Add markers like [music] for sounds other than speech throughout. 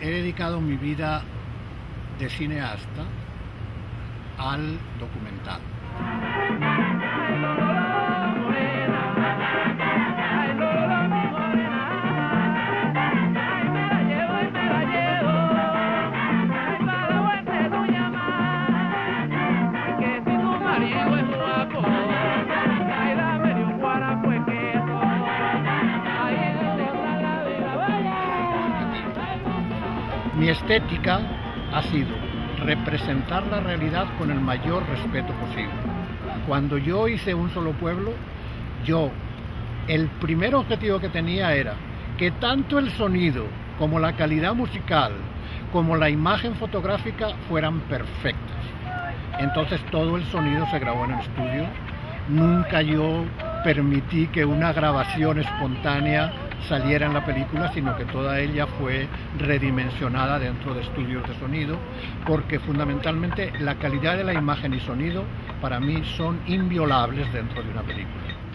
he dedicado mi vida de cineasta al documental. Estética ha sido representar la realidad con el mayor respeto posible. Cuando yo hice un solo pueblo, yo, el primer objetivo que tenía era que tanto el sonido como la calidad musical, como la imagen fotográfica fueran perfectas. Entonces todo el sonido se grabó en el estudio. Nunca yo permití que una grabación espontánea saliera en la película, sino que toda ella fue redimensionada dentro de estudios de sonido, porque fundamentalmente la calidad de la imagen y sonido para mí son inviolables dentro de una película.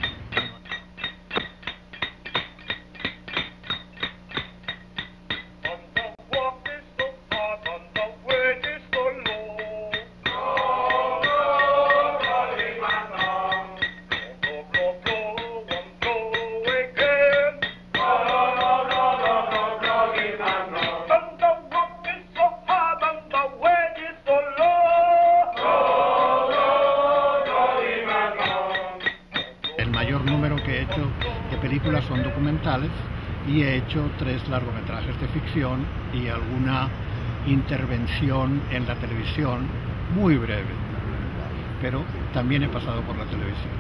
Son documentales y he hecho tres largometrajes de ficción y alguna intervención en la televisión muy breve, pero también he pasado por la televisión.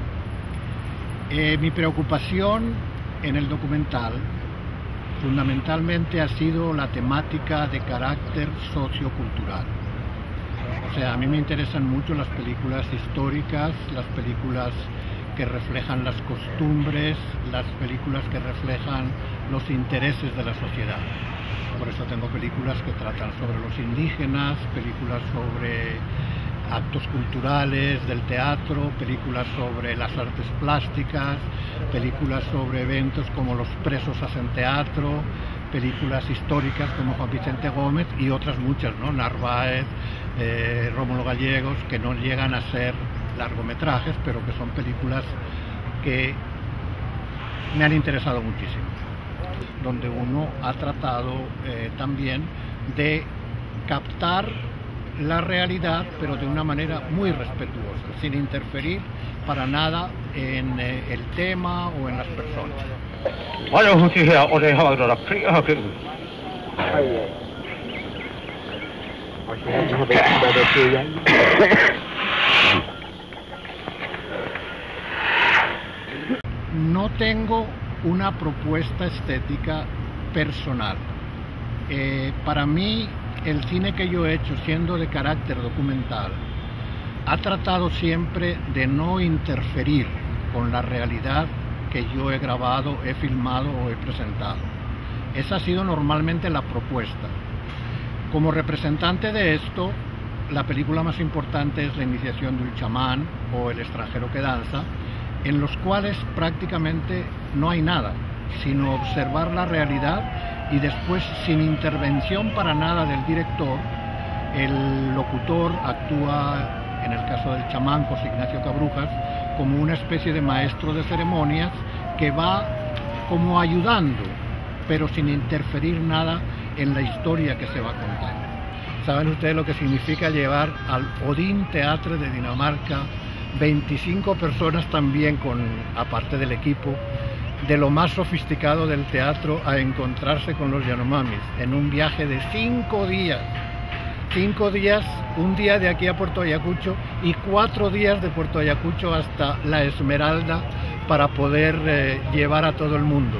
Eh, mi preocupación en el documental fundamentalmente ha sido la temática de carácter sociocultural. O sea, a mí me interesan mucho las películas históricas, las películas que reflejan las costumbres, las películas que reflejan los intereses de la sociedad. Por eso tengo películas que tratan sobre los indígenas, películas sobre actos culturales del teatro, películas sobre las artes plásticas, películas sobre eventos como Los presos hacen teatro, películas históricas como Juan Vicente Gómez y otras muchas, ¿no? Narváez, eh, Rómulo Gallegos, que no llegan a ser largometrajes, pero que son películas que me han interesado muchísimo, donde uno ha tratado eh, también de captar la realidad, pero de una manera muy respetuosa, sin interferir para nada en eh, el tema o en las personas. No tengo una propuesta estética personal. Eh, para mí, el cine que yo he hecho, siendo de carácter documental, ha tratado siempre de no interferir con la realidad que yo he grabado, he filmado o he presentado. Esa ha sido normalmente la propuesta. Como representante de esto, la película más importante es La iniciación de un chamán o El extranjero que danza, en los cuales prácticamente no hay nada, sino observar la realidad y después sin intervención para nada del director, el locutor actúa, en el caso del chamán José Ignacio Cabrujas, como una especie de maestro de ceremonias que va como ayudando, pero sin interferir nada en la historia que se va contando. ¿Saben ustedes lo que significa llevar al Odín Teatre de Dinamarca 25 personas también con, aparte del equipo, de lo más sofisticado del teatro a encontrarse con los Yanomamis en un viaje de cinco días. Cinco días, un día de aquí a Puerto Ayacucho y cuatro días de Puerto Ayacucho hasta La Esmeralda para poder eh, llevar a todo el mundo.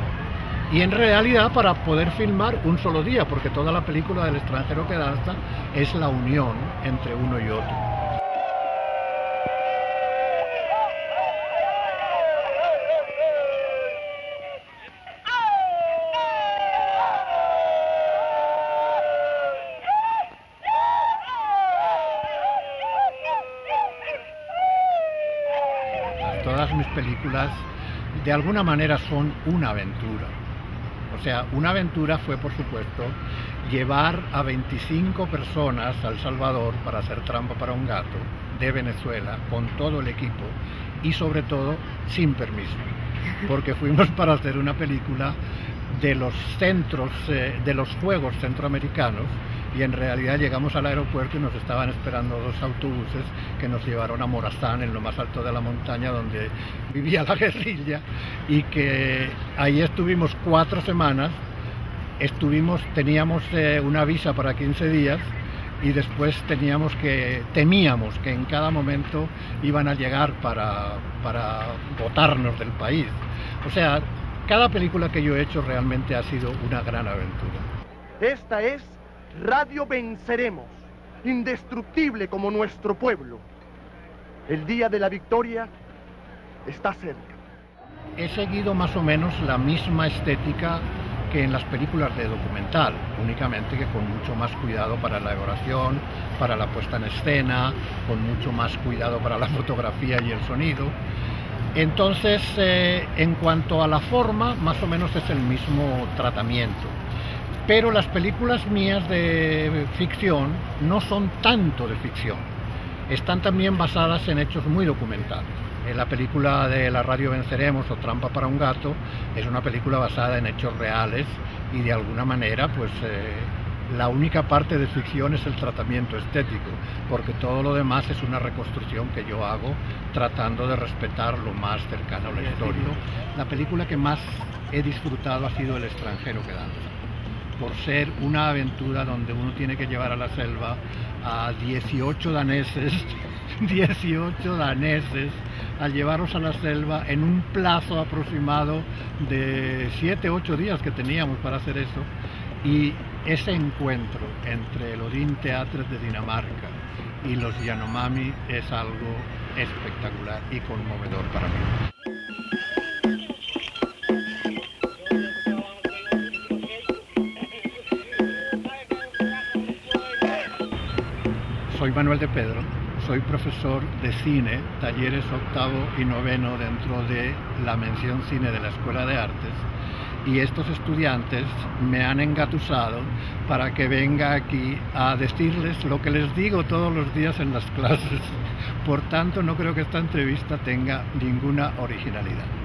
Y en realidad para poder filmar un solo día, porque toda la película del extranjero que danza es la unión entre uno y otro. Mis películas de alguna manera son una aventura. O sea, una aventura fue, por supuesto, llevar a 25 personas a El Salvador para hacer trampa para un gato de Venezuela con todo el equipo y sobre todo sin permiso, porque fuimos [laughs] para hacer una película de los centros, eh, de los Juegos Centroamericanos y en realidad llegamos al aeropuerto y nos estaban esperando dos autobuses que nos llevaron a Morazán, en lo más alto de la montaña donde vivía la [laughs] guerrilla y que ahí estuvimos cuatro semanas, estuvimos, teníamos eh, una visa para 15 días y después teníamos que, temíamos que en cada momento iban a llegar para, para botarnos del país. O sea, cada película que yo he hecho realmente ha sido una gran aventura. Esta es Radio Venceremos, indestructible como nuestro pueblo. El día de la victoria está cerca. He seguido más o menos la misma estética que en las películas de documental, únicamente que con mucho más cuidado para la elaboración, para la puesta en escena, con mucho más cuidado para la [laughs] fotografía y el sonido. Entonces, eh, en cuanto a la forma, más o menos es el mismo tratamiento. Pero las películas mías de ficción no son tanto de ficción, están también basadas en hechos muy documentales. En la película de La Radio Venceremos o Trampa para un Gato es una película basada en hechos reales y de alguna manera pues eh, la única parte de ficción es el tratamiento estético, porque todo lo demás es una reconstrucción que yo hago tratando de respetar lo más cercano a la historia. La película que más he disfrutado ha sido El extranjero que danza por ser una aventura donde uno tiene que llevar a la selva a 18 daneses, 18 daneses, a llevarlos a la selva en un plazo aproximado de 7-8 días que teníamos para hacer eso. Y ese encuentro entre el Odin Theatre de Dinamarca y los Yanomami es algo espectacular y conmovedor para mí. Soy Manuel de Pedro, soy profesor de cine, talleres octavo y noveno dentro de la mención cine de la Escuela de Artes y estos estudiantes me han engatusado para que venga aquí a decirles lo que les digo todos los días en las [laughs] clases. Por tanto, no creo que esta entrevista tenga ninguna originalidad.